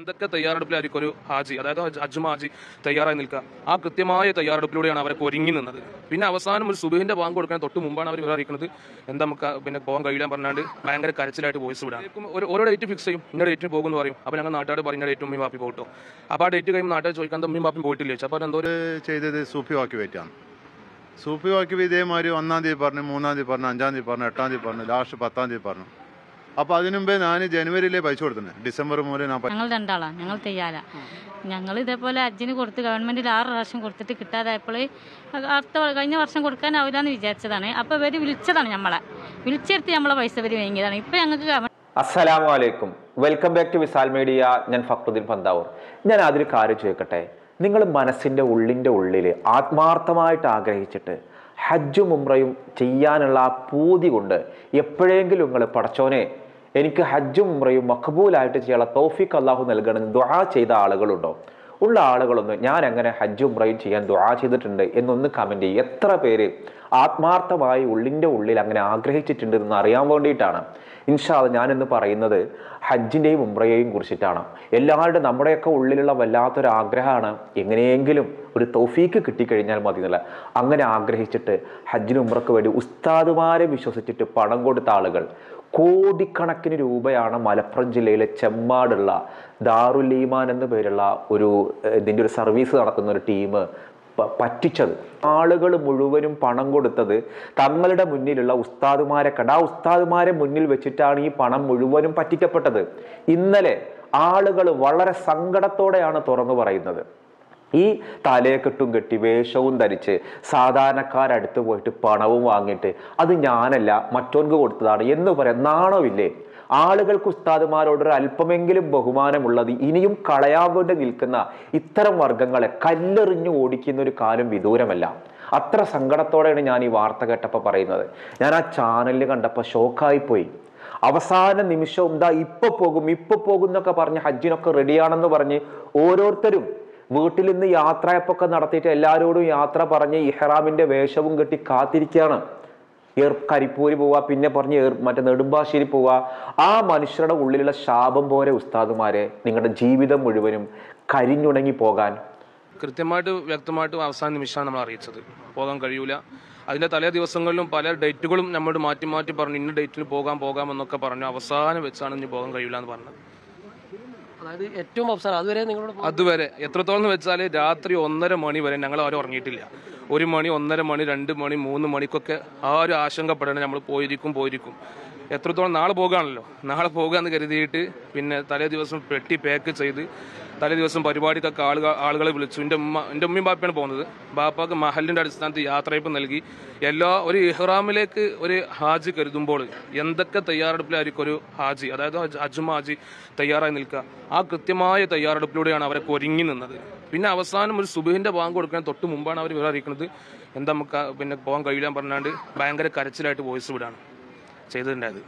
എന്തൊക്കെ തയ്യാറെടുപ്പിലായിരിക്കും ഒരു ഹാജി അതായത് അജ്മ ഹാജി തയ്യാറായി നിൽക്കുക? ആ കൃത്യമായ തയ്യാറെടുപ്പിലൂടെയാണ് അവരൊക്കെ ഒരുങ്ങി നിന്നത്. പിന്നെ അവസാനം ഒരു സുബഹിന്റെ ബാങ്ക് കൊടുക്കാൻ തൊട്ട് മുമ്പാണ് അവർ അറിയിക്കുന്നത് എന്താ നമുക്ക് പിന്നെ പോകാൻ കഴിയില്ല പറഞ്ഞാണ്ട് ഭയങ്കര കരച്ചിലായിട്ട് വോയിസ് വിടാം. ഒരു ഓരോ ഡേറ്റ് ഫിക്സ് ചെയ്യും. ഇന്ന ഡേറ്റിന് പോകുമെന്ന് പറയും. അപ്പോൾ ഞങ്ങൾ നാട്ടുകാർ പറഞ്ഞ ഡേറ്റ് ഉമ്മയും മാപ്പി പോകട്ടോ. അപ്പോൾ ആ ഡേറ്റ് കഴിയുമ്പോൾ നാട്ടുകാർ ചോദിക്കാൻ ഉമ്മയും മാപ്പി പോയിട്ടില്ല? അപ്പോൾ എന്തോ ചെയ്തത് സൂഫി വാക്കി വെറ്റാണ് സൂഫി വാക്കി ഇതേമാതിരി ഒന്നാം തീയതി പറഞ്ഞു മൂന്നാം തീയതി പറഞ്ഞു അഞ്ചാം തീയതി പറഞ്ഞു എട്ടാം തീയതി പറഞ്ഞു ലാസ്റ്റ് പത്താം തീയതി പറഞ്ഞു. അപ്പോൾ അതിനു മുമ്പേ ഞാൻ ജനുവരിയിലേ പൈസ കൊടുത്തേ ഡിസംബർ മുതൽ ഞാൻ ഞങ്ങൾ രണ്ടാളാണ് ഞങ്ങൾ തെയ്യാല. ഞങ്ങൾ ഇതേപോലെ അജ്ജിന് കൊടുത്ത് ഗവൺമെന്റിൽ ആറ് പ്രാവശ്യം കൊടുത്തിട്ട് കിട്ടാതായപ്പോൾ അടുത്ത കഴിഞ്ഞ വർഷം കൊടുക്കാനാവില്ല എന്ന് വിചാരിച്ചതാണ്. അപ്പോൾ ഇവർ വിളിച്ചതാണ് നമ്മളെ വിളിച്ചെടുത്ത് നമ്മളെ പൈസ ഇവർ വാങ്ങിയതാണ്. ഇപ്പം ഞങ്ങൾക്ക് അസ്സലാമു അലൈക്കും. Welcome back to Visal media. ഞാൻ ഫക്രുദ്ദീൻ പന്താവൂർ. ഞാൻ അതിൽ കാര്യം ചോദിക്കട്ടെ? നിങ്ങൾ മനസ്സിന്റെ ഉള്ളിന്റെ ഉള്ളിൽ ആത്മാർത്ഥമായിട്ട് ആഗ്രഹിച്ചിട്ട് ഹജ്ജും ഉമ്രയും ചെയ്യാനുള്ള ആ പൂതി കൊണ്ട് എപ്പോഴെങ്കിലും നിങ്ങൾ പടച്ചോനെ എനിക്ക് ഹജ്ജും ഉംറയും മഖബൂലായിട്ട് ചെയ്യാനുള്ള തൗഫീഖ് അള്ളാഹു നൽകണമെന്ന് ദുആ ചെയ്ത ആളുകളുണ്ടോ? ഉള്ള ആളുകളൊന്നും ഞാൻ എങ്ങനെ ഹജ്ജും ഉംറയും ചെയ്യാൻ ദുആ ചെയ്തിട്ടുണ്ട്? എന്നൊന്ന് കമന്റ് ചെയ്യും. എത്ര പേര് ആത്മാർത്ഥമായി ഉള്ളിന്റെ ഉള്ളിൽ അങ്ങനെ ആഗ്രഹിച്ചിട്ടുണ്ട് എന്ന് അറിയാൻ വേണ്ടിയിട്ടാണ്. ഇൻഷാൽ ഞാനിന്ന് പറയുന്നത് ഹജ്ജിന്റെയും ഉംറയെയും കുറിച്ചിട്ടാണ്. എല്ലാവരുടെ നമ്മുടെയൊക്കെ ഉള്ളിലുള്ള വല്ലാത്തൊരു ആഗ്രഹമാണ് എങ്ങനെയെങ്കിലും ഒരു തൗഫീക്ക് കിട്ടിക്കഴിഞ്ഞാൽ മതി എന്നല്ല. അങ്ങനെ ആഗ്രഹിച്ചിട്ട് ഹജ്ജിനും ഉംറക്ക് വേണ്ടി ഉസ്താദുമാരെ വിശ്വസിച്ചിട്ട് പണം കൊടുത്ത ആളുകൾ കോടിക്കണക്കിന് രൂപയാണ് മലപ്പുറം ജില്ലയിലെ ചെമ്മാടുള്ള ദാറുൽ ഈമാൻ എന്ന പേരുള്ള ഒരു ഇതിന്റെ ഒരു സർവീസ് നടത്തുന്ന ഒരു ടീം പറ്റിച്ചത്. ആളുകൾ മുഴുവനും പണം കൊടുത്തത് തങ്ങളുടെ മുന്നിലുള്ള ഉസ്താദുമാരെ കണ്ട ആ ഉസ്താദുമാരെ മുന്നിൽ വെച്ചിട്ടാണ് ഈ പണം മുഴുവനും പറ്റിക്കപ്പെട്ടത്. ഇന്നലെ ആളുകൾ വളരെ സങ്കടത്തോടെയാണ് തുറന്നു പറയുന്നത്. ഈ തലയെക്കെട്ടും കെട്ടി വേഷവും ധരിച്ച് സാധാരണക്കാരടുത്ത് പോയിട്ട് പണവും വാങ്ങിയിട്ട് അത് ഞാനല്ല മറ്റോർക്ക് കൊടുത്തതാണ് എന്ന് പറയാം നാണമില്ലേ? ആളുകൾക്ക് ഉസ്താദുമാരോട് ഒരു അല്പമെങ്കിലും ബഹുമാനമുള്ളത് ഇനിയും കളയാൻ വേണ്ടി നിൽക്കുന്ന ഇത്തരം വർഗങ്ങളെ കല്ലെറിഞ്ഞു ഓടിക്കുന്ന ഒരു കാലം വിദൂരമല്ല. അത്ര സങ്കടത്തോടെയാണ് ഞാൻ ഈ വാർത്ത കേട്ടപ്പോൾ പറയുന്നത്. ഞാൻ ആ ചാനലിൽ കണ്ടപ്പോൾ ഷോക്കായിപ്പോയി. അവസാന നിമിഷം ദാ ഇപ്പൊ പോകും ഇപ്പൊ പോകും എന്നൊക്കെ പറഞ്ഞ് ഹജ്ജിനൊക്കെ റെഡിയാണെന്ന് പറഞ്ഞ് ഓരോരുത്തരും വീട്ടിൽ നിന്ന് യാത്രയപ്പൊക്കെ നടത്തിയിട്ട് എല്ലാവരോടും യാത്ര പറഞ്ഞ് ഇഹ്റാമിന്റെ വേഷവും കെട്ടി കാത്തിരിക്കുകയാണ്. ഏർ കരിപ്പൂരി പോവുക പിന്നെ പറഞ്ഞ് ഏർ മറ്റേ നെടുമ്പാശ്ശേരി പോവുക ആ മനുഷ്യരുടെ ഉള്ളിലുള്ള ശാപം പോലെ ഉസ്താദുമാരെ നിങ്ങളുടെ ജീവിതം മുഴുവനും കരിഞ്ഞുണങ്ങി പോകാൻ. കൃത്യമായിട്ട് വ്യക്തമായിട്ടും അവസാന നിമിഷമാണ് നമ്മൾ അറിയിച്ചത്. പോകാൻ കഴിയൂല. അതിന്റെ തലേ ദിവസങ്ങളിലും പല ഡേറ്റുകളും നമ്മോട് മാറ്റി മാറ്റി പറഞ്ഞു ഇന്ന ഡേറ്റിൽ പോകാൻ പോകാം എന്നൊക്കെ പറഞ്ഞു. അവസാനം വെച്ചാണ് ഇനി പോകാൻ കഴിയൂല എന്ന് പറഞ്ഞത്. ഏറ്റവും അവസാനം അതുവരെ നിങ്ങളോട് അതുവരെ. എത്രത്തോളം വെച്ചാൽ രാത്രി ഒന്നര മണി വരെ ഞങ്ങൾ ആരും ഉറങ്ങിയിട്ടില്ല. ഒരു മണി ഒന്നര മണി രണ്ട് മണി മൂന്ന് മണിക്കൊക്കെ ആരും ആശങ്കപ്പെടണം നമ്മൾ പോയിരിക്കും പോയിരിക്കും. എത്രത്തോളം നാളെ പോകുകയാണല്ലോ നാളെ പോകുകയെന്ന് കരുതിയിട്ട് പിന്നെ തലേ ദിവസം പെട്ടി പാക്ക് ചെയ്ത് തലേ ദിവസം പരിപാടിക്കൊക്കെ ആളുകൾ ആളുകളെ വിളിച്ചു. എന്റെ ഉമ്മ എന്റെ ഉമ്മയും ബാപ്പയാണ് പോകുന്നത്. ബാപ്പാക്ക് മഹലിന്റെ അടിസ്ഥാനത്തിൽ യാത്രയപ്പ് നൽകി. എല്ലാ ഒരു ഇഹ്റാമിലേക്ക് ഒരു ഹാജി കരുതുമ്പോൾ എന്തൊക്കെ തയ്യാറെടുപ്പിലായിരിക്കും ഒരു ഹാജി? അതായത് അജുമ ഹാജി തയ്യാറായി നിൽക്കുക. ആ കൃത്യമായ തയ്യാറെടുപ്പിലൂടെയാണ് അവരെ ഒരുങ്ങി നിന്നത്. പിന്നെ അവസാനം ഒരു സുബിഹിന്റെ ബാങ്ക് കൊടുക്കാൻ തൊട്ട് മുമ്പാണ് അവർ വിവരം അറിയിക്കുന്നത്. എന്താ നമുക്ക് പിന്നെ പോകാൻ കഴിയില്ല പറഞ്ഞാണ്ട് ഭയങ്കര കരച്ചിലായിട്ട് വോയിസ് വിടാണ്. ചെയ്തിട്ടുണ്ടായത്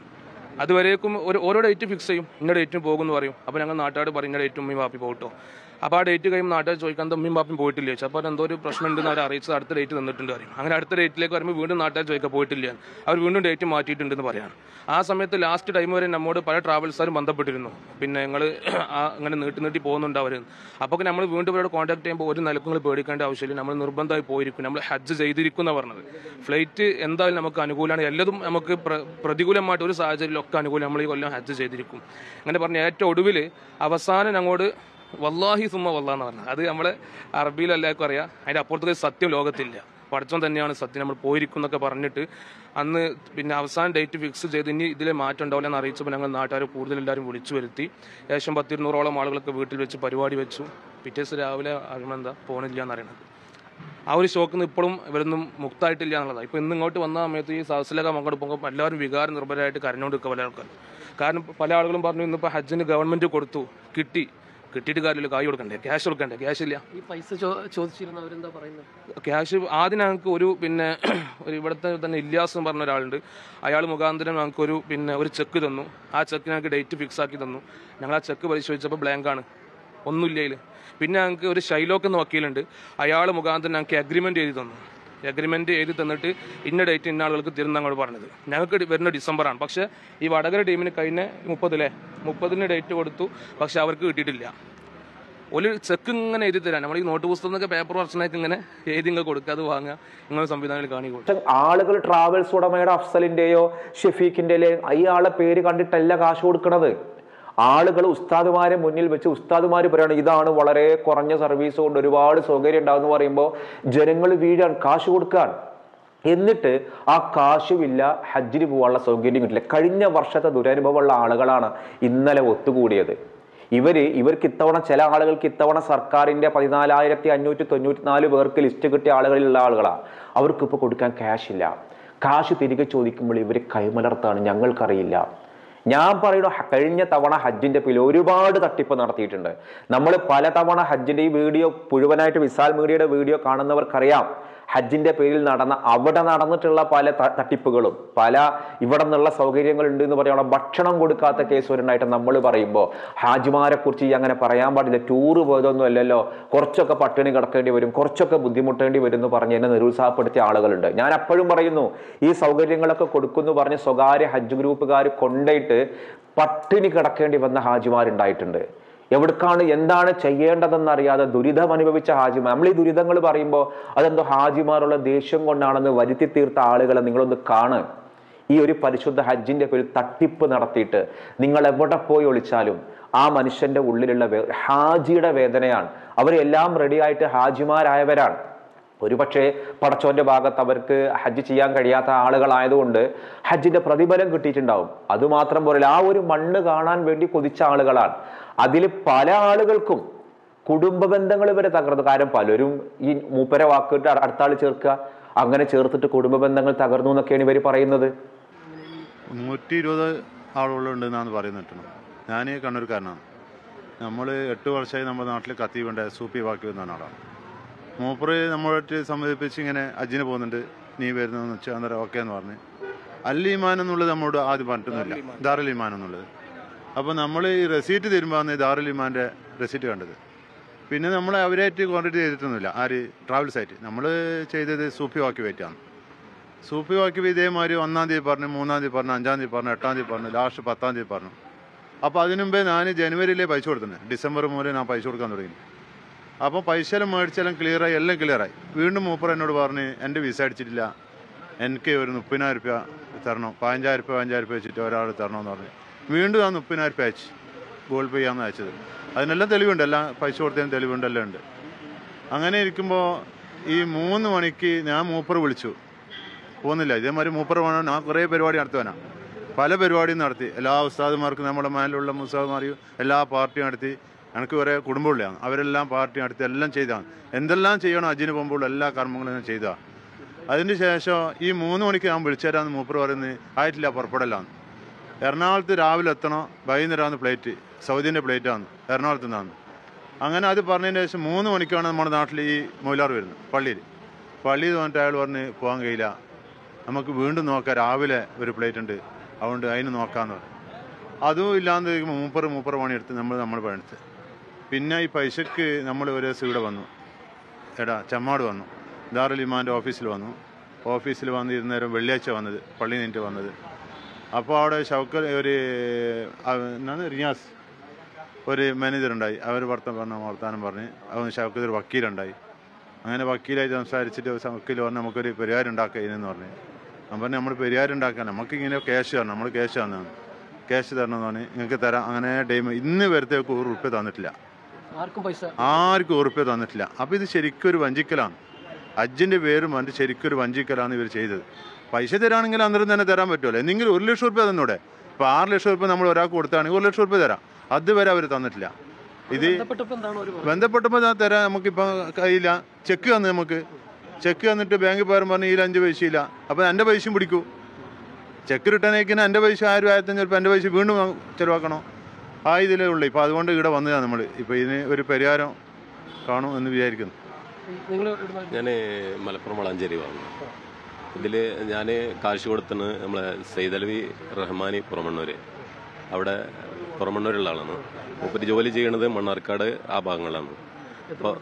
അതുവരേക്കും ഒരു ഓരോ ഡേറ്റ് ഫിക്സ് ചെയ്യും ഇന്ന ഡേറ്റിന് പോകുമെന്ന് പറയും. അപ്പോൾ ഞങ്ങൾ നാട്ടുകാർ പറയും ഇന്ന ഡേറ്റ് ഈ വാപ്പി പോകട്ടോ. അപ്പോൾ ആ ഡേറ്റ് കഴിയുമ്പോൾ നാട്ടുകാർ ചോദിക്കാൻ തമ്മിയും പാപ്പും പോയിട്ടില്ല? ചോദിച്ചു. അപ്പോൾ എന്തോ ഒരു പ്രശ്നം ഉണ്ടെന്ന് അവർ അറിയിച്ചത് അടുത്ത ഡേറ്റ് തന്നിട്ടുണ്ട് പറയും. അങ്ങനെ അടുത്ത ഡേറ്റിലേക്ക് വരുമ്പോൾ വീണ്ടും നാട്ടുകാർ ചോദിക്കാൻ പോയിട്ടില്ല. അവർ വീണ്ടും ഡേറ്റ് മാറ്റിയിട്ടുണ്ടെന്ന് പറയാണ്. ആ സമയത്ത് ലാസ്റ്റ് ടൈം വരെ നമ്മോട് പല ട്രാവൽസാരും ബന്ധപ്പെട്ടിരുന്നു. പിന്നെ ഞങ്ങൾ അങ്ങനെ നീട്ടി നീട്ടി പോകുന്നുണ്ട് അവർ അപ്പോൾ നമ്മൾ വീണ്ടും ഇവരോട് കോൺടാക്ട് ചെയ്യുമ്പോൾ ഒരു നിലക്കുകൾ പേടിക്കേണ്ട ആവശ്യമില്ല. നമ്മൾ നിർബന്ധമായി പോയിരിക്കും. നമ്മൾ ഹജ്ജ് ചെയ്തിരിക്കും എന്നാണ് പറഞ്ഞത്. ഫ്ലൈറ്റ് എന്തായാലും നമുക്ക് അനുകൂലമാണ്. എല്ലതും നമുക്ക് പ്രതികൂലമായിട്ട് ഒരു സാഹചര്യത്തിലൊക്കെ അനുകൂലം. നമ്മൾ ഈ കൊല്ലം ഹജ്ജ് ചെയ്തിരിക്കും. അങ്ങനെ പറഞ്ഞ ഏറ്റവും ഒടുവിൽ അവസാനം ഞങ്ങളോട് വല്ലാഹി സുമ്മ വല്ലാ എന്ന് പറഞ്ഞത്. അത് നമ്മളെ അറബിയിൽ എല്ലാവർക്കും അറിയാം. അതിന്റെ അപ്പുറത്തേക്ക് സത്യം ലോകത്തില്ല. പഠിച്ചോൻ തന്നെയാണ് സത്യം. നമ്മൾ പോയിരിക്കും എന്നൊക്കെ പറഞ്ഞിട്ട് അന്ന് പിന്നെ അവസാന ഡേറ്റ് ഫിക്സ് ചെയ്ത് ഇനി ഇതിലെ മാറ്റം ഉണ്ടാവില്ല എന്ന് അറിയിച്ചപ്പോൾ ഞങ്ങൾ നാട്ടുകാർ കൂടുതൽ എല്ലാവരും വിളിച്ചു വരുത്തി. ഏകദേശം പത്തിരുന്നൂറോളം ആളുകളൊക്കെ വീട്ടിൽ വെച്ച് പരിപാടി വെച്ചു. പിറ്റേസ് ദിവസം രാവിലെ എന്താ എന്ന് എന്നറിയണത് ആ ഒരു ഷോക്ക് നിന്ന് ഇപ്പോഴും ഇവരൊന്നും മുക്തായിട്ടില്ല എന്നുള്ളതാണ്. ഇപ്പോൾ ഇന്ന് ഇങ്ങോട്ട് വന്ന സമയത്ത് ഈ സദസ്സിലൊക്കെ പോകുമ്പോൾ എല്ലാവരും വികാര നിർഭരായിട്ട് കരഞ്ഞുകൊണ്ട് പല ആൾക്കാർ കാരണം പല ആളുകളും പറഞ്ഞു ഇന്നിപ്പോൾ ഹജ്ജിന് ഗവൺമെന്റ് കൊടുത്തു കിട്ടി. കിട്ടിയിട്ട് കാര്യമില്ല കായ് കൊടുക്കണ്ടേ? ക്യാഷ് കൊടുക്കണ്ടേ? ക്യാഷ് ഇല്ല. ഈ പൈസ ചോദിച്ചിരുന്ന അവരെന്താ പറയുന്നത്? ക്യാഷ് ആദ്യം ഞങ്ങൾക്ക് ഒരു പിന്നെ ഒരു ഇവിടുത്തെ തന്നെ ഇല്ലാസ് എന്ന് പറഞ്ഞ ഒരാളുണ്ട്. അയാൾ മുഖാന്തരം ഞങ്ങൾക്ക് ഒരു പിന്നെ ഒരു ചെക്ക് തന്നു. ആ ചെക്ക് ഞങ്ങൾക്ക് ഡേറ്റ് ഫിക്സ് ആക്കി തന്നു. ഞങ്ങൾ ആ ചെക്ക് പരിശോധിച്ചപ്പോൾ ബ്ലാങ്ക് ആണ്. ഒന്നുമില്ല പിന്നെ ഞങ്ങൾക്ക് ഒരു ഷൈലോക്ക് എന്ന വക്കീലുണ്ട്. അയാൾ മുഖാന്തരം ഞങ്ങൾക്ക് അഗ്രിമെന്റ് എഴുതി തന്നു. എഗ്രിമെന്റ് എഴുതി തന്നിട്ട് ഇന്ന ഡേറ്റ് ഇന്ന ആളുകൾക്ക് തരുന്ന അങ്ങോട്ട് പറഞ്ഞത്. ഞങ്ങൾക്ക് വരുന്ന ഡിസംബറാണ്. പക്ഷേ ഈ വടകര ടീമിന് കഴിഞ്ഞ മുപ്പതിലെ മുപ്പതിന് ഡേറ്റ് കൊടുത്തു. പക്ഷെ അവർക്ക് കിട്ടിയിട്ടില്ല. ഒരു ചെക്ക് ഇങ്ങനെ എഴുതി തരാം. നമ്മൾ ഈ നോട്ട് പുസ്തകമൊക്കെ പേപ്പർ വർഷനൊക്കെ ഇങ്ങനെ എഴുതി ഇങ്ങനെ കൊടുക്കുക. അത് വാങ്ങുക. ഇങ്ങനെ സംവിധാനത്തിൽ കാണിക്കും ആളുകൾ ട്രാവൽസ് ഉടമയുടെ അഫ്സലിന്റെയോ ഷെഫീഖിന്റെയോ അയാളെ പേര് കണ്ടിട്ടല്ല കാശ് കൊടുക്കണത്. ആളുകൾ ഉസ്താദുമാരെ മുന്നിൽ വെച്ച് ഉസ്താദുമാർ പറയുകയാണ് ഇതാണ് വളരെ കുറഞ്ഞ സർവീസ് കൊണ്ട് ഒരുപാട് സൗകര്യം ഉണ്ടാകുന്ന പറയുമ്പോൾ ജനങ്ങൾ വീഴാൻ കാശ് കൊടുക്കാൻ എന്നിട്ട് ആ കാശുമില്ല ഹജ്ജിന് പോകാനുള്ള സൗകര്യം കിട്ടില്ല കഴിഞ്ഞ വർഷത്തെ ദുരനുഭവമുള്ള ആളുകളാണ് ഇന്നലെ ഒത്തുകൂടിയത്. ഇവർ ഇവർക്ക് ഇത്തവണ ചില ആളുകൾക്ക് ഇത്തവണ സർക്കാരിന്റെ പതിനാലായിരത്തി അഞ്ഞൂറ്റി തൊണ്ണൂറ്റി നാല് പേർക്ക് ലിസ്റ്റ് കിട്ടിയ ആളുകളിലുള്ള ആളുകളാണ്. അവർക്ക് ഇപ്പോൾ കൊടുക്കാൻ ക്യാഷ് ഇല്ല. കാശ് തിരികെ ചോദിക്കുമ്പോൾ ഇവർ കൈമലർത്താണ് ഞങ്ങൾക്കറിയില്ല. ഞാൻ പറയുന്നു കഴിഞ്ഞ തവണ ഹജ്ജിന്റെ പേരിൽ ഒരുപാട് തട്ടിപ്പ് നടത്തിയിട്ടുണ്ട്. നമ്മൾ പല തവണ ഹജ്ജിന്റെ ഈ വീഡിയോ മുഴുവനായിട്ട് വിശാൽ മീഡിയയുടെ വീഡിയോ കാണുന്നവർക്കറിയാം. ഹജ്ജിന്റെ പേരിൽ നടന്ന അവിടെ നടന്നിട്ടുള്ള പല തട്ടിപ്പുകളും പല ഇവിടെ നിന്നുള്ള സൗകര്യങ്ങൾ ഉണ്ട് എന്ന് പറയുമ്പോൾ ഭക്ഷണം കൊടുക്കാത്ത കേസ് വരുന്നതായിട്ട് നമ്മൾ പറയുമ്പോൾ ഹാജിമാരെ കുറിച്ച് അങ്ങനെ പറയാൻ പാടില്ല. ടൂറ് പോയതൊന്നും അല്ലല്ലോ. കുറച്ചൊക്കെ പട്ടിണി കിടക്കേണ്ടി വരും കുറച്ചൊക്കെ ബുദ്ധിമുട്ടേണ്ടി വരും എന്ന് പറഞ്ഞ് എന്നെ നിരുത്സാഹപ്പെടുത്തിയ ആളുകളുണ്ട്. ഞാൻ അപ്പോഴും പറയുന്നു ഈ സൗകര്യങ്ങളൊക്കെ കൊടുക്കുന്നു പറഞ്ഞ് സ്വകാര്യ ഹജ്ജ് ഗ്രൂപ്പുകാർ കൊണ്ടേയിട്ട് പട്ടിണി കിടക്കേണ്ടി വന്ന ഹാജിമാരുണ്ടായിട്ടുണ്ട്. എവിടേക്കാണ് എന്താണ് ചെയ്യേണ്ടതെന്ന് അറിയാതെ ദുരിതം അനുഭവിച്ച ഹാജിമാർ. നമ്മൾ ഈ ദുരിതങ്ങൾ പറയുമ്പോൾ അതെന്തോ ഹാജിമാരുള്ള ദേഷ്യം കൊണ്ടാണെന്ന് വരുത്തി തീർത്ത ആളുകളെ നിങ്ങളൊന്ന് കാണ് ഈ ഒരു പരിശുദ്ധ ഹജ്ജിന്റെ പേരിൽ തട്ടിപ്പ് നടത്തിയിട്ട് നിങ്ങൾ എവിടെ പോയി ഒളിച്ചാലും ആ മനുഷ്യന്റെ ഉള്ളിലുള്ള ഹാജിയുടെ വേദനയാണ്. അവരെല്ലാം റെഡിയായിട്ട് ഹാജിമാരായവരാണ്. ഒരുപക്ഷെ പടച്ചോന്റെ ഭാഗത്ത് അവർക്ക് ഹജ്ജ് ചെയ്യാൻ കഴിയാത്ത ആളുകളായതുകൊണ്ട് ഹജ്ജിന്റെ പ്രതിഫലം കിട്ടിയിട്ടുണ്ടാവും. അതുമാത്രം പോരല്ല ആ ഒരു മണ്ണ് കാണാൻ വേണ്ടി കൊതിച്ച ആളുകളാണ്. അതിൽ പല ആളുകൾക്കും കുടുംബ ബന്ധങ്ങൾ വരെ തകർന്നു. കാരണം പലരും ഈ മൂപ്പര വാക്കിട്ട് അടുത്താൾ ചേർക്കുക അങ്ങനെ ചേർത്തിട്ട് കുടുംബ ബന്ധങ്ങൾ തകർന്നു എന്നൊക്കെയാണ് ഇവർ പറയുന്നത്. നൂറ്റി ഇരുപത് ആളുകളുണ്ട് എന്നാണ് പറയുന്നത് ഞാൻ കണ്ണൂർക്കാരനാണ്. നമ്മൾ എട്ട് വർഷമായി നമ്മുടെ നാട്ടിൽ കത്തീവുണ്ട് സൂപ്പി വാക്കി വന്ന ആളാണ്. മൂപ്പറ് നമ്മളായിട്ട് സമ്മതിപ്പിച്ച് ഇങ്ങനെ അജിന് പോകുന്നുണ്ട് നീ വരുന്നതെന്ന് വെച്ചാൽ അന്നേരം ഓക്കെ എന്ന് പറഞ്ഞ്. അൽ ഇമാൻ എന്നുള്ളത് നമ്മളോട് ആദ്യം പറഞ്ഞിട്ടൊന്നുമില്ല. ദാറുൽ ഇമാൻ എന്നുള്ളത്. അപ്പോൾ നമ്മൾ ഈ റെസീറ്റ് തരുമ്പോൾ ദാറുൽ ഇമാന്റെ റെസീറ്റ് കണ്ടത്. പിന്നെ നമ്മൾ അവരായിട്ട് കോൺടാക്ട് ചെയ്തിട്ടൊന്നുമില്ല. ആര്? ട്രാവൽസ് ആയിട്ട് നമ്മൾ ചെയ്തത് സൂഫി വാക്കി വെയിറ്റാണ് സൂഫി വാക്കി ഇതേമാതിരി ഒന്നാം തീയതി പറഞ്ഞു മൂന്നാം തീയതി പറഞ്ഞു അഞ്ചാം തീയതി പറഞ്ഞു എട്ടാം തീയതി പറഞ്ഞു ലാസ്റ്റ് പത്താം തീയതി പറഞ്ഞു. അപ്പോൾ അതിനുമുമ്പേ ഞാൻ ജനുവരിയിലേ പൈസ കൊടുത്തിട്ടുണ്ട്. ഡിസംബർ മുതൽ ഞാൻ പൈസ കൊടുക്കാൻ തുടങ്ങി. അപ്പോൾ പൈസ എല്ലാം മേടിച്ചെല്ലാം ക്ലിയറായി എല്ലാം ക്ലിയറായി വീണ്ടും മൂപ്പർ എന്നോട് പറഞ്ഞ് എന്റെ വിസ അടിച്ചിട്ടില്ല. എനിക്ക് ഒരു മുപ്പതിനായിരം രൂപ തരണം. പതിനഞ്ചായിരം രൂപ പതിനഞ്ചായിരം രൂപ വെച്ചിട്ട് ഒരാൾ തരണമെന്ന് പറഞ്ഞു. വീണ്ടും ആ മുപ്പതിനായിരം രൂപ അയച്ചു. ഗൂഗിൾ പേ ചെയ്യാമെന്ന് അയച്ചത്. അതിനെല്ലാം തെളിവുണ്ട്. എല്ലാം പൈസ കൊടുത്തതിന് തെളിവുണ്ട്. എല്ലാം ഉണ്ട്. അങ്ങനെ ഇരിക്കുമ്പോൾ ഈ മൂന്ന് മണിക്ക് ഞാൻ മൂപ്പർ വിളിച്ചു. പോകുന്നില്ല. ഇതേമാതിരി മൂപ്പർ വേണം. ഞാൻ കുറേ പരിപാടി നടത്തുവാനാണ് പല പരിപാടിയും നടത്തി. എല്ലാ ഉസ്താദുമാർക്കും നമ്മുടെ മേലുള്ള മുസ്താദുമാരെയും എല്ലാ പാർട്ടിയും നടത്തി. എനിക്ക് കുറേ കുടുംബമുള്ളതാണ് അവരെല്ലാം പാർട്ടി അടുത്ത് എല്ലാം ചെയ്താണ് എന്തെല്ലാം ചെയ്യണോ അജിന് പോകുമ്പോൾ എല്ലാ കർമ്മങ്ങളും ഞാൻ ചെയ്താ. അതിന് ശേഷം ഈ മൂന്ന് മണിക്ക് ഞാൻ വിളിച്ചേരാന്ന് മൂപ്പർ പറയുന്നത് ആയിട്ടില്ല പുറപ്പെടലാന്ന് എറണാകുളത്ത് രാവിലെ എത്തണം വൈകുന്നേരമാണ് പ്ലേറ്റ് സൗദിന്റെ പ്ലേറ്റാണ് എറണാകുളത്ത് നിന്നാണ്. അങ്ങനെ അത് പറഞ്ഞതിന് ശേഷം മൂന്ന് മണിക്കാണ് നമ്മുടെ നാട്ടിൽ ഈ മൊയിലാർ വരുന്നത് പള്ളിയിൽ പള്ളിയിൽ വന്നിട്ട് അയാൾ പറഞ്ഞ് പോകാൻ കഴിയില്ല. നമുക്ക് വീണ്ടും നോക്കാം രാവിലെ ഒരു പ്ലേറ്റ് ഉണ്ട്. അതുകൊണ്ട് അതിന് നോക്കാമെന്ന് പറഞ്ഞു. അതും ഇല്ലാന്ന് മൂപ്പർ മൂപ്പർ പണിയെടുത്ത് നമ്മൾ നമ്മൾ പണിയെടുത്ത്. പിന്നെ ഈ പൈസക്ക് നമ്മൾ ഒരു ദിവസം ഇവിടെ വന്നു. എടാ ചമ്മാട് വന്നു. ദാറുലിമാന്റെ ഓഫീസിൽ വന്നു. ഓഫീസിൽ വന്ന് ഇരുന്നേരം വെള്ളിയാഴ്ച വന്നത് പള്ളി നിന്നിട്ട് വന്നത്. അപ്പോൾ അവിടെ ഷൗക്കൽ ഒരു എന്നാണ് റിയാസ് ഒരു മാനേജർ ഉണ്ടായി. അവർ വർത്തം പറഞ്ഞ വർത്താനം പറഞ്ഞ് അവൻ ഷൗക്കത്ത് ഒരു വക്കീലുണ്ടായി. അങ്ങനെ വക്കീലായിട്ട് സംസാരിച്ചിട്ട് വക്കീൽ പറഞ്ഞ് നമുക്കൊരു പരിഹാരം ഉണ്ടാക്കുക ഇതിനെന്ന് പറഞ്ഞു. ഞാൻ പറഞ്ഞു നമ്മൾ പരിഹാരം ഉണ്ടാക്കാൻ നമുക്ക് ക്യാഷ് തരണം നമ്മൾ ക്യാഷ് തന്നാണ് ക്യാഷ് തരണം എന്ന് പറഞ്ഞ് നിങ്ങൾക്ക് തരാം. അങ്ങനെ ടൈം ഇന്ന് വരത്തേക്ക് ഒരു റുപ്യ തന്നിട്ടില്ല. ആർക്കും ഉറപ്പ് തന്നിട്ടില്ല. അപ്പോൾ ഇത് ശരിക്കും ഒരു വഞ്ചിക്കലാണ്. അജ്ജിന്റെ പേരും അതിന്റെ ശരിക്കും ഒരു വഞ്ചിക്കലാണ് ഇവർ ചെയ്തത്. പൈസ തരാണെങ്കിൽ അന്നേരം തന്നെ തരാൻ പറ്റുമല്ലോ. എന്തെങ്കിലും ഒരു ലക്ഷം റുപ്യ തന്നൂടെ? ഇപ്പോൾ ആറ് ലക്ഷം റുപ്യ നമ്മൾ ഒരാൾക്ക് കൊടുത്താണെങ്കിൽ ഒരു ലക്ഷം റുപ്യ തരാം. അതുവരെ അവർ തന്നിട്ടില്ല. ഇത് ബന്ധപ്പെട്ടപ്പോൾ എന്താണ് ഒരു ബന്ധപ്പെട്ടപ്പോൾ ഞാൻ തരാം. നമുക്കിപ്പോൾ കയ്യില്ല. ചെക്ക് തന്നു നമുക്ക്. ചെക്ക് തന്നിട്ട് ബാങ്കിൽ പോകാൻ പറഞ്ഞ് ഇതിൽ അഞ്ച് പൈസയില്ല അപ്പോൾ എന്റെ പൈസയും പിടിക്കൂ. ചെക്ക് റിട്ടേൺ അയക്കുന്ന എന്റെ പൈസ ആയിരം ആയിരത്തഞ്ഞ് ചിലപ്പോൾ എന്റെ പൈസ വീണ്ടും ചിലവാക്കണോ? ആ ഇതിലേ ഉള്ളൂ. ഇപ്പോൾ അതുകൊണ്ട് ഇവിടെ വന്നതാണ് നമ്മൾ ഇപ്പോൾ ഇതിന് ഒരു പരിഹാരം കാണും എന്ന് വിചാരിക്കുന്നു. നിങ്ങൾ ഞാൻ മലപ്പുറം വളാഞ്ചേരി വാങ്ങുന്നു ഇതിൽ ഞാൻ കാശ് കൊടുത്തിന് നമ്മളെ സൈദലവി റഹ്മാനി പുറമണ്ണൂര്. അവിടെ പുറമണ്ണൂരുള്ള ആളാണ്. മൂപ്പര് ജോലി ചെയ്യണത് മണ്ണാർക്കാട് ആ ഭാഗങ്ങളാണ്. അപ്പോൾ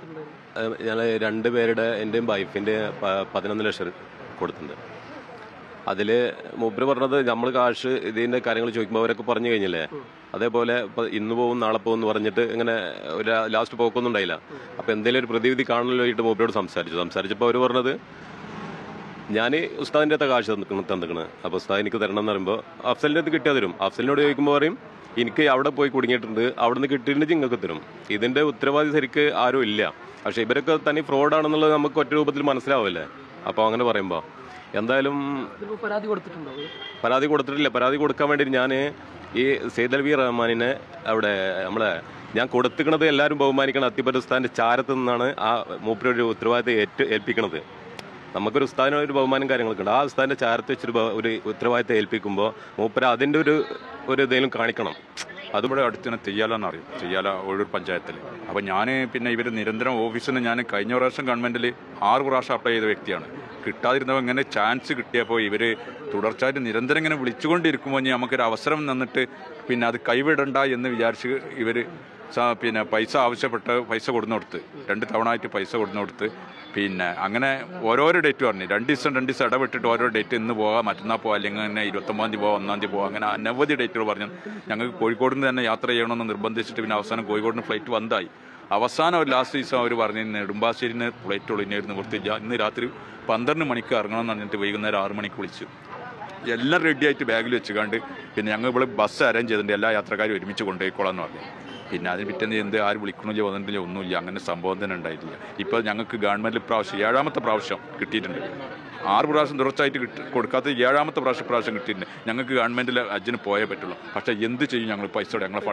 ഞാൻ രണ്ട് പേരുടെ എന്റെയും വൈഫിന്റെ പതിനൊന്ന് ലക്ഷം കൊടുത്തിട്ടുണ്ട്. അതിൽ മൂപ്പര് പറഞ്ഞത് നമ്മൾ കാശ് ഇതിന്റെ കാര്യങ്ങൾ ചോദിക്കുമ്പോൾ അവരൊക്കെ പറഞ്ഞു കഴിഞ്ഞില്ലേ? അതേപോലെ ഇപ്പോൾ ഇന്ന് പോകും നാളെ പോകും എന്ന് പറഞ്ഞിട്ട് ഇങ്ങനെ ഒരു ലാസ്റ്റ് പോക്കൊന്നും ഉണ്ടായില്ല. അപ്പോൾ എന്തെങ്കിലും ഒരു പ്രതിവിധി കാണലോ ആയിട്ട് മൂപ്പരോട് സംസാരിച്ചു. സംസാരിച്ചപ്പോൾ അവർ പറഞ്ഞത് ഞാൻ ഉസ്താദിന്റെ അടുത്ത കാശ് തന്നിക്കണ് തന്നിക്കണ്. അപ്പോൾ ഉസ്താദ് എനിക്ക് തരണം എന്ന് പറയുമ്പോൾ അഫ്സലിന്റെ അടുത്ത് കിട്ടിയാൽ തരും. അഫ്സലിനോട് ചോദിക്കുമ്പോൾ പറയും എനിക്ക് അവിടെ പോയി കുടുങ്ങിയിട്ടുണ്ട് അവിടെ നിന്ന് കിട്ടിയിട്ടുണ്ടെങ്കിൽ നിങ്ങൾക്ക് തരും. ഇതിന്റെ ഉത്തരവാദി ശരിക്ക് ആരും ഇല്ല. പക്ഷേ ഇവരൊക്കെ തനി ഫ്രോഡാണെന്നുള്ളത് നമുക്ക് ഒറ്റ രൂപത്തിൽ മനസ്സിലാവില്ലേ? അപ്പോൾ അങ്ങനെ പറയുമ്പോൾ എന്തായാലും പരാതി കൊടുത്തിട്ടില്ല. പരാതി കൊടുക്കാൻ വേണ്ടി ഞാൻ ഈ സെയ്ദൽവി റഹ്മാനിനെ അവിടെ നമ്മളെ ഞാൻ കൊടുത്തിക്കണത് എല്ലാവരും ബഹുമാനിക്കണം. അത്തിപ്പറ്റ ഉസ്താദിന്റെ ചാരത്ത് നിന്നാണ് ആ മൂപ്പരൊരു ഉത്തരവാദിത്തം ഏറ്റു ഏൽപ്പിക്കണത്. നമുക്കൊരു ഉസ്താദിന് ഒരു ബഹുമാനം കാര്യങ്ങളൊക്കെ ഉണ്ട്. ആ ഉസ്താദിന്റെ ചാരത്ത് വെച്ചൊരു ഒരു ഉത്തരവാദിത്തം ഏൽപ്പിക്കുമ്പോൾ മൂപ്പര അതിന്റെ ഒരു ഒരു എന്തെങ്കിലും കാണിക്കണം. അത് ഇവിടെ അടുത്ത് തെയ്യാലെന്ന് അറിയും തെയ്യാല ഒഴൂർ പഞ്ചായത്തിൽ അപ്പോൾ ഞാൻ പിന്നെ ഇവർ നിരന്തരം ഓഫീസിൽ ഞാൻ കഴിഞ്ഞ പ്രാവശ്യം ഗവൺമെന്റിൽ ആറ് പ്രാവശ്യം അപ്ലൈ ചെയ്ത വ്യക്തിയാണ്. കിട്ടാതിരുന്നപ്പോൾ ഇങ്ങനെ ചാൻസ് കിട്ടിയപ്പോൾ ഇവർ തുടർച്ചയായിട്ട് നിരന്തരം ഇങ്ങനെ വിളിച്ചുകൊണ്ടിരിക്കുമ്പോൾ നമുക്കൊരു അവസരം തന്നിട്ട് പിന്നെ അത് കൈവിടണ്ട എന്ന് വിചാരിച്ച് ഇവർ പിന്നെ പൈസ ആവശ്യപ്പെട്ട് പൈസ കൊടുന്നു കൊടുത്ത് രണ്ട് തവണയായിട്ട് പൈസ കൊടുന്നു കൊടുത്ത് പിന്നെ അങ്ങനെ ഓരോരോ ഡേറ്റ് പറഞ്ഞു. രണ്ട് ദിവസം രണ്ട് ദിവസം ഇടപെട്ടിട്ട് ഓരോ ഡേറ്റ് ഇന്ന് പോകാം മറ്റന്നാൾ പോകാം അല്ലെങ്കിൽ അങ്ങനെ ഇരുപത്തൊമ്പതാം തീയതി പോകാം ഒന്നാം തീയതി പോകാം അങ്ങനെ അനവധി ഡേറ്റുകൾ പറഞ്ഞു. ഞങ്ങൾക്ക് കോഴിക്കോട് നിന്ന് തന്നെ യാത്ര ചെയ്യണമെന്ന് നിർബന്ധിച്ചിട്ട് പിന്നെ അവസാനം കോഴിക്കോടിന് ഫ്ലൈറ്റ് വന്നായി അവസാനം ഒരു ലാസ്റ്റ് ദിവസം അവർ പറഞ്ഞു നെടുമ്പാശ്ശേരിന് ഫ്ലൈറ്റ് ഒരു നിവൃത്തിയില്ല ഇന്ന് രാത്രി പന്ത്രണ്ട് മണിക്ക് ഇറങ്ങണം എന്ന് പറഞ്ഞിട്ട് വൈകുന്നേരം ആറ് മണിക്ക് വിളിച്ചു. എല്ലാം റെഡിയായിട്ട് ബാഗിൽ വെച്ചുകൊണ്ട് പിന്നെ ഞങ്ങൾ ഇവിടെ ബസ് അറേഞ്ച് ചെയ്തിട്ടുണ്ട്. എല്ലാ യാത്രക്കാരും ഒരുമിച്ച് കൊണ്ടുപോയിക്കോളാം എന്ന് പറഞ്ഞു. പിന്നെ അതിന് പിറ്റേന്ന് എന്ത് ആര് വിളിക്കണില്ല വന്നിട്ടില്ല ഒന്നുമില്ല. അങ്ങനെ സംഭവം തന്നെ ഉണ്ടായിട്ടില്ല. ഇപ്പോൾ ഞങ്ങൾക്ക് ഗവൺമെന്റ് പ്രാവശ്യം ഏഴാമത്തെ പ്രാവശ്യം കിട്ടിയിട്ടുണ്ട്. ആറ് പ്രാവശ്യം തുടർച്ചയായിട്ട് കിട്ടി കൊടുക്കാത്ത ഏഴാമത്തെ പ്രാവശ്യം പ്രാവശ്യം കിട്ടിയിട്ടുണ്ട്. ഞങ്ങൾക്ക് ഗവൺമെന്റിൽ അജിന് പോയേ പറ്റുള്ളൂ. പക്ഷേ എന്ത് ചെയ്യും ഞങ്ങൾ പൈസയോടെ ഞങ്ങളെ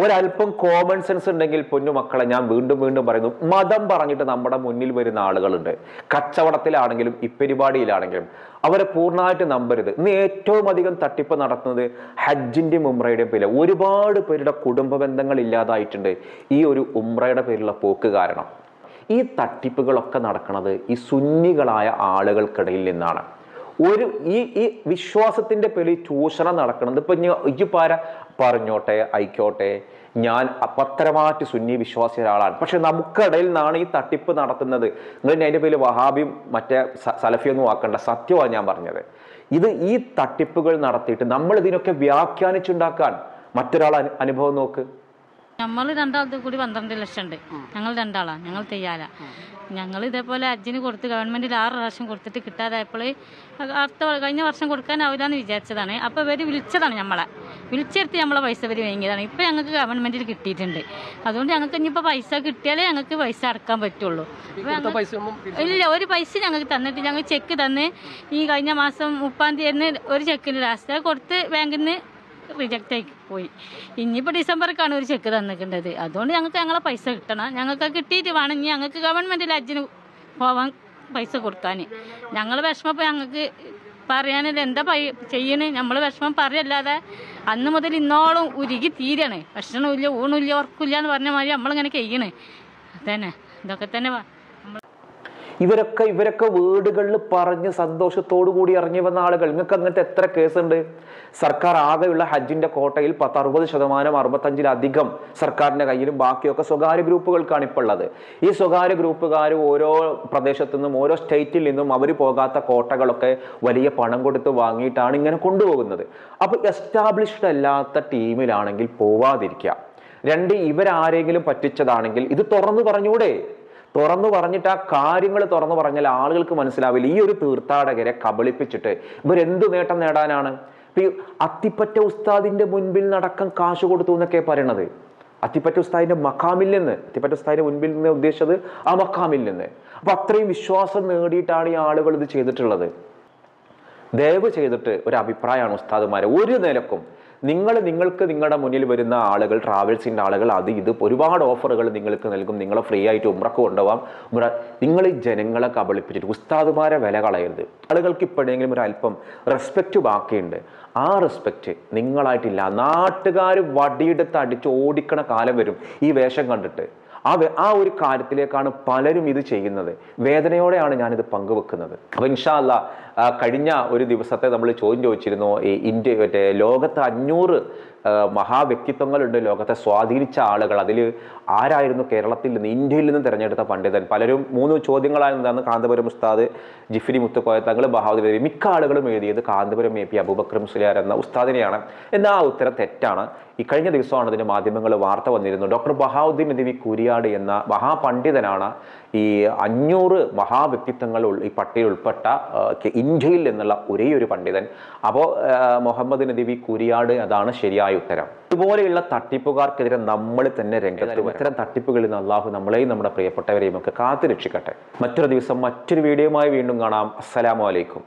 ഒരല്പം കോമൺ സെൻസ് ഉണ്ടെങ്കിൽ പൊന്നു മക്കളെ ഞാൻ വീണ്ടും വീണ്ടും പറയുന്നു മതം പറഞ്ഞിട്ട് നമ്മുടെ മുന്നിൽ വരുന്ന ആളുകളുണ്ട്. കച്ചവടത്തിലാണെങ്കിലും ഇപ്പെരിപാടിയിലാണെങ്കിലും അവരെ പൂർണമായിട്ട് നമ്പരുത്. ഇന്ന് ഏറ്റവും അധികം തട്ടിപ്പ് നടത്തുന്നത് ഹജ്ജിന്റെ ഉമ്രയുടെയും പേരിൽ ഒരുപാട് പേരുടെ കുടുംബ ബന്ധങ്ങൾ ഇല്ലാതായിട്ടുണ്ട്. ഈ ഒരു ഉമ്രയുടെ പേരിലുള്ള പോക്ക് കാരണം. ഈ തട്ടിപ്പുകളൊക്കെ നടക്കുന്നത് ഈ സുന്നികളായ ആളുകൾക്കിടയിൽ നിന്നാണ്. ഒരു ഈ ഈ വിശ്വാസത്തിന്റെ പേരിൽ ചൂഷണം നടക്കുന്നത് ഇപ്പൊ ഞാൻ ഇയ്യുപ്പാര പറഞ്ഞോട്ടെ ആയിക്കോട്ടെ ഞാൻ പത്രമാറ്റ് സുന്നി വിശ്വാസി ഒരാളാണ്. പക്ഷെ നമുക്കിടയിൽ നിന്നാണ് ഈ തട്ടിപ്പ് നടത്തുന്നത്. നിങ്ങൾ ഇനി അതിന്റെ പേരിൽ വഹാബിയും മറ്റേ സലഫിയൊന്നും ആക്കണ്ട. സത്യമാണ് ഞാൻ പറഞ്ഞത്. ഇത് ഈ തട്ടിപ്പുകൾ നടത്തിയിട്ട് നമ്മൾ ഇതിനൊക്കെ വ്യാഖ്യാനിച്ചുണ്ടാക്കാൻ മറ്റൊരാൾ അനുഭവം നോക്ക്. നമ്മൾ രണ്ടാളത്തെ കൂടി പന്ത്രണ്ട് ലക്ഷം ഉണ്ട്. ഞങ്ങൾ രണ്ടാളാണ് ഞങ്ങൾ തെയ്യാല. ഞങ്ങൾ ഇതേപോലെ അജ്ജിന് കൊടുത്ത് ഗവൺമെന്റിൽ ആറ് പ്രാവശ്യം കൊടുത്തിട്ട് കിട്ടാതായപ്പോൾ അടുത്ത കഴിഞ്ഞ വർഷം കൊടുക്കാനാവില്ലാന്ന് വിചാരിച്ചതാണ്. അപ്പോൾ ഇവർ വിളിച്ചതാണ് നമ്മളെ വിളിച്ചെടുത്ത് നമ്മളെ പൈസ ഇവർ വാങ്ങിയതാണ്. ഇപ്പോൾ ഞങ്ങൾക്ക് ഗവൺമെന്റിൽ കിട്ടിയിട്ടുണ്ട്. അതുകൊണ്ട് ഞങ്ങൾക്ക് ഇനിയിപ്പോൾ പൈസ കിട്ടിയാലേ ഞങ്ങൾക്ക് പൈസ അടക്കാൻ പറ്റുള്ളൂ. ഇല്ല ഒരു പൈസ ഞങ്ങൾക്ക് തന്നിട്ട് ഞങ്ങൾ ചെക്ക് തന്ന് ഈ കഴിഞ്ഞ മാസം മുപ്പാം തീയതി ഒരു ചെക്കിന് ലാസ്റ്റ് കൊടുത്ത് ബാങ്കിൽ നിന്ന് റിജക്റ്റ് ആയി പോയി. ഇനിയിപ്പോൾ ഡിസംബർക്കാണ് ഒരു ചെക്ക് തന്നിട്ടുണ്ടത് അതുകൊണ്ട് ഞങ്ങൾക്ക് ഞങ്ങളെ പൈസ കിട്ടണം. ഞങ്ങൾക്ക് കിട്ടിയിട്ട് വേണം ഇനി ഞങ്ങൾക്ക് ഗവൺമെന്റിൽ ലജ്ജിന് പോവാൻ പൈസ കൊടുക്കാൻ ഞങ്ങൾ വിഷമപ്പോൾ ഞങ്ങൾക്ക് പറയാനില്ല. എന്താ പൈ ചെയ്യണ്? നമ്മൾ വിഷമം പറയല്ലാതെ അന്ന് മുതൽ ഇന്നോളം ഉരുകി തീരാണ്. ഭക്ഷണമില്ല ഊണില്ല ഉറക്കില്ല എന്ന് പറഞ്ഞ മാതിരി നമ്മളിങ്ങനെ ചെയ്യണ്. അതന്നെ. ഇതൊക്കെ തന്നെ ഇവരൊക്കെ ഇവരൊക്കെ വീടുകളിൽ പറഞ്ഞ് സന്തോഷത്തോടു കൂടി ഇറങ്ങി വന്ന ആളുകൾ. നിങ്ങൾക്ക് അങ്ങനത്തെ എത്ര കേസുണ്ട് സർക്കാർ ആകെയുള്ള ഹജ്ജിന്റെ കോട്ടയിൽ പത്ത് അറുപത് ശതമാനം അറുപത്തഞ്ചിലധികം സർക്കാരിന്റെ കയ്യിലും ബാക്കിയൊക്കെ സ്വകാര്യ ഗ്രൂപ്പുകൾക്കാണ് ഇപ്പോൾ ഉള്ളത്. ഈ സ്വകാര്യ ഗ്രൂപ്പുകാർ ഓരോ പ്രദേശത്തു നിന്നും ഓരോ സ്റ്റേറ്റിൽ നിന്നും അവർ പോകാത്ത കോട്ടകളൊക്കെ വലിയ പണം കൊടുത്ത് വാങ്ങിയിട്ടാണ് ഇങ്ങനെ കൊണ്ടുപോകുന്നത്. അപ്പോൾ എസ്റ്റാബ്ലിഷ്ഡ് അല്ലാത്ത ടീമിലാണെങ്കിൽ പോവാതിരിക്കുക. രണ്ട് ഇവരാരെങ്കിലും പറ്റിച്ചതാണെങ്കിൽ ഇത് തുറന്നു പറഞ്ഞൂടെ? തുറന്നു പറഞ്ഞിട്ട് ആ കാര്യങ്ങൾ തുറന്നു പറഞ്ഞാൽ ആളുകൾക്ക് മനസ്സിലാവില്ല. ഈ ഒരു തീർത്ഥാടകരെ കബളിപ്പിച്ചിട്ട് ഇവരെന്ത് നേട്ടം നേടാനാണ്? അത്തിപ്പറ്റ ഉസ്താദിന്റെ മുൻപിൽ നടക്കം കാശ് കൊടുത്തു എന്നൊക്കെ പറയണത്. അത്തിപ്പറ്റ ഉസ്താദിന്റെ മഖാമിൽ നിന്ന് അത്തിപ്പറ്റ ഉസ്താദിന്റെ മുൻപിൽ നിന്ന് ഉദ്ദേശിച്ചത് ആ മക്കാമിൽ നിന്ന്. അപ്പൊ അത്രയും വിശ്വാസം നേടിയിട്ടാണ് ഈ ആളുകൾ ഇത് ചെയ്തിട്ടുള്ളത്. ദയവ് ചെയ്തിട്ട് ഒരു അഭിപ്രായമാണ് ഉസ്താദുമാരെ. ഒരു നിലക്കും നിങ്ങൾ നിങ്ങൾക്ക് നിങ്ങളുടെ മുന്നിൽ വരുന്ന ആളുകൾ ട്രാവൽസിന്റെ ആളുകൾ അത് ഇത് ഒരുപാട് ഓഫറുകൾ നിങ്ങൾക്ക് നൽകും. നിങ്ങളെ ഫ്രീ ആയിട്ട് ഉമ്രക്ക് കൊണ്ടുപോകാം നിങ്ങൾ ജനങ്ങളെ കബളിപ്പിച്ചിട്ട് ഉസ്താദുമാരെ വില കളയരുത്. ആളുകൾക്ക് ഇപ്പോഴെങ്കിലും ഒരു അല്പം റെസ്പെക്റ്റ് ബാക്കിയുണ്ട്. ആ റെസ്പെക്റ്റ് നിങ്ങളായിട്ടില്ല. നാട്ടുകാർ വടിയെടുത്ത് അടിച്ച് ഓടിക്കണ കാലം വരും. ഈ വേഷം കണ്ടിട്ട്. ആ ആ ഒരു കാര്യത്തിലേക്കാണ് പലരും ഇത് ചെയ്യുന്നത്. വേദനയോടെയാണ് ഞാനിത് പങ്കുവെക്കുന്നത്. അപ്പം ഇൻഷാ അല്ല ആ, കഴിഞ്ഞ ഒരു ദിവസത്തെ നമ്മൾ ചോദ്യം ചോദിച്ചിരുന്നു ഈ ഇന്ത്യ മറ്റേ ലോകത്ത് അഞ്ഞൂറ് മഹാവ്യക്തിത്വങ്ങളുണ്ട് ലോകത്തെ സ്വാധീനിച്ച ആളുകൾ. അതിൽ ആരായിരുന്നു കേരളത്തിൽ നിന്ന് ഇന്ത്യയിൽ നിന്ന് തിരഞ്ഞെടുത്ത പണ്ഡിതൻ? പലരും മൂന്ന് ചോദ്യങ്ങളായിരുന്നു കാന്തപുരം ഉസ്താദ് ജിഫിരി മുത്തുക്കോയ തങ്ങൾ ബഹാദുർ നബി മിക്ക ആളുകളും എഴുതിയത് കാന്തപുരം എ പി അബൂബക്കർ സുലിയാർ എന്ന ഉസ്താദിനെയാണ്. എന്നാൽ ആ ഉത്തരം തെറ്റാണ്. ഈ കഴിഞ്ഞ ദിവസമാണ് അതിന് മാധ്യമങ്ങൾ വാർത്ത വന്നിരുന്നു. ഡോക്ടർ ബഹാവുദ്ദീൻ ദേവി കുരിയാട് എന്ന മഹാപണ്ഡിതനാണ് ഈ അഞ്ഞൂറ് മഹാവ്യക്തിത്വങ്ങൾ ഈ പട്ടികയിൽ ഉൾപ്പെട്ട ഇന്ത്യയിൽ നിന്നുള്ള ഒരേ ഒരു പണ്ഡിതൻ അപ്പോൾ മുഹമ്മദ് നദീബി കുരിയാട് അതാണ് ശരിയായ ഉത്തരം. ഇതുപോലെയുള്ള തട്ടിപ്പുകാർക്കെതിരെ നമ്മൾ തന്നെ രംഗത്ത്. ഇത്തരം തട്ടിപ്പുകളിൽ നിന്ന് അള്ളാഹു നമ്മളെയും നമ്മുടെ പ്രിയപ്പെട്ടവരെയും ഒക്കെ കാത്തു രക്ഷിക്കട്ടെ മറ്റൊരു ദിവസം മറ്റൊരു വീഡിയോയുമായി വീണ്ടും കാണാം. അസ്സലാമു അലൈക്കും.